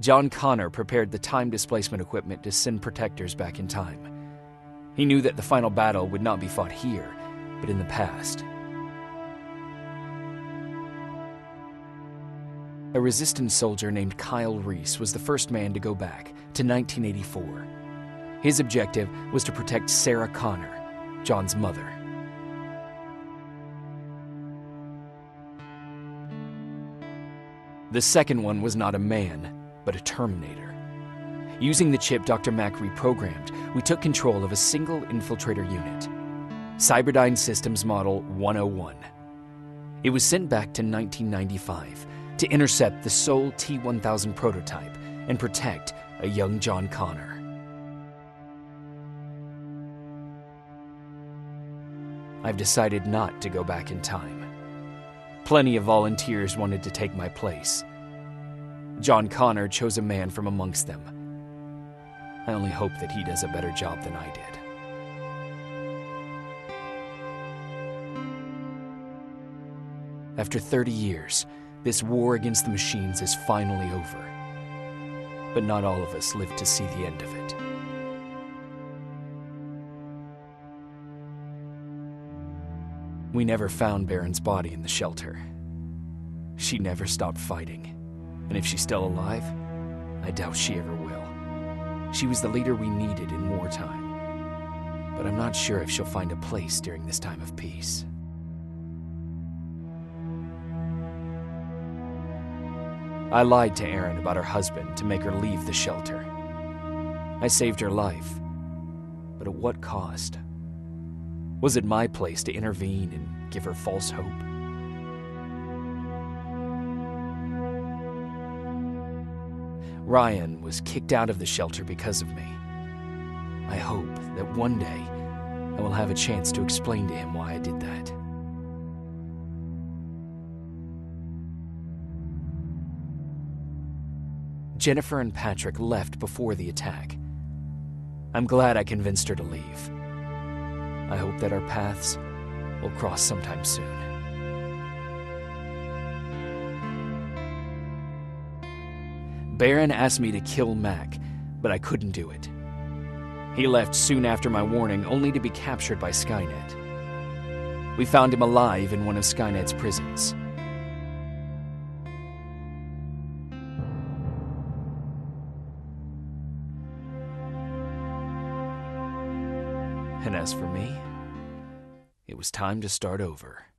John Connor prepared the time displacement equipment to send protectors back in time. He knew that the final battle would not be fought here, but in the past. A resistance soldier named Kyle Reese was the first man to go back to 1984. His objective was to protect Sarah Connor, John's mother. The second one was not a man, but a Terminator. Using the chip Dr. Mack reprogrammed, we took control of a single infiltrator unit, Cyberdyne Systems Model 101. It was sent back to 1995 to intercept the sole T1000 prototype and protect a young John Connor. I've decided not to go back in time. Plenty of volunteers wanted to take my place. John Connor chose a man from amongst them. I only hope that he does a better job than I did. After 30 years, this war against the machines is finally over. But not all of us live to see the end of it. We never found Baron's body in the shelter. She never stopped fighting. And if she's still alive, I doubt she ever will. She was the leader we needed in wartime. But I'm not sure if she'll find a place during this time of peace. I lied to Erin about her husband to make her leave the shelter. I saved her life. But at what cost? Was it my place to intervene and give her false hope? Ryan was kicked out of the shelter because of me. I hope that one day I will have a chance to explain to him why I did that. Jennifer and Patrick left before the attack. I'm glad I convinced her to leave. I hope that our paths will cross sometime soon. Baron asked me to kill Mack, but I couldn't do it. He left soon after my warning, only to be captured by Skynet. We found him alive in one of Skynet's prisons. And as for me, it was time to start over.